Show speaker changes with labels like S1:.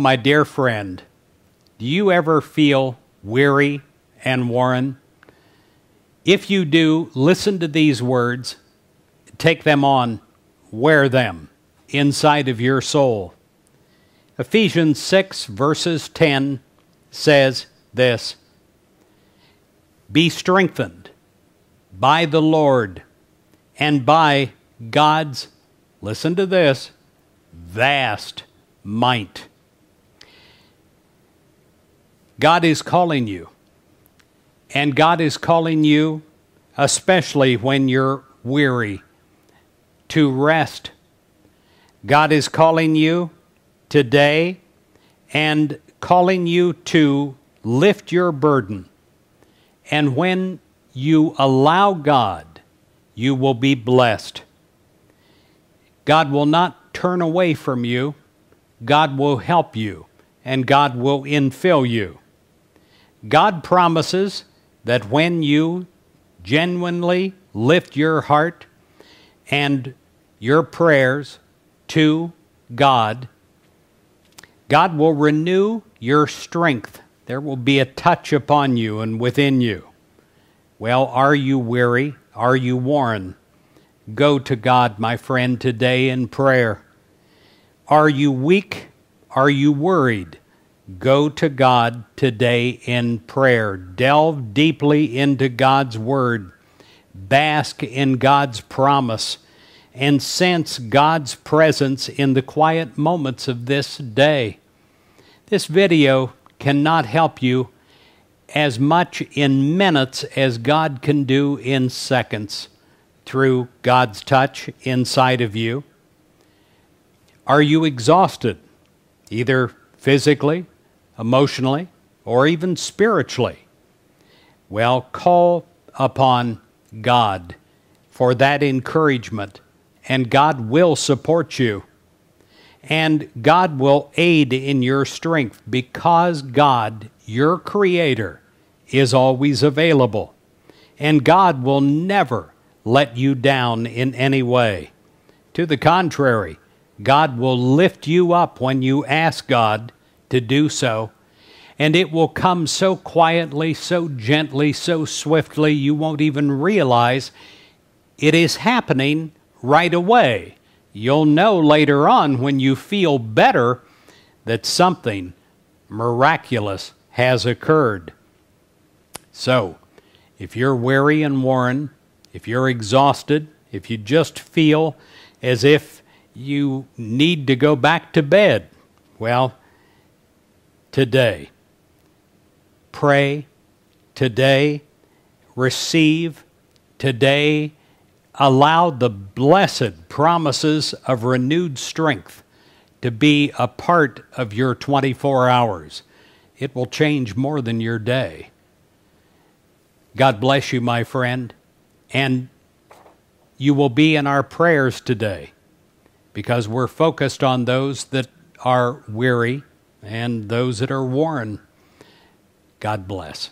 S1: My dear friend, do you ever feel weary and worn? If you do, listen to these words, take them on, wear them inside of your soul. Ephesians 6, verses 10 says this Be strengthened by the Lord and by God's, listen to this, vast might. God is calling you. And God is calling you, especially when you're weary, to rest. God is calling you today and calling you to lift your burden. And when you allow God, you will be blessed. God will not turn away from you. God will help you, and God will infill you. God promises that when you genuinely lift your heart and your prayers to God, God will renew your strength. There will be a touch upon you and within you. Well, are you weary? Are you worn? Go to God, my friend, today in prayer. Are you weak? Are you worried? Go to God today in prayer. Delve deeply into God's Word. Bask in God's promise and sense God's presence in the quiet moments of this day. This video cannot help you as much in minutes as God can do in seconds through God's touch inside of you. Are you exhausted, either physically emotionally, or even spiritually? Well, call upon God for that encouragement, and God will support you. And God will aid in your strength because God, your Creator, is always available. And God will never let you down in any way. To the contrary, God will lift you up when you ask God to do so. And it will come so quietly, so gently, so swiftly, you won't even realize it is happening right away. You'll know later on when you feel better that something miraculous has occurred. So, if you're weary and worn, if you're exhausted, if you just feel as if you need to go back to bed, well, today. Pray today. Receive today. Allow the blessed promises of renewed strength to be a part of your 24 hours. It will change more than your day. God bless you, my friend, and you will be in our prayers today because we're focused on those that are weary and those that are worn. God bless.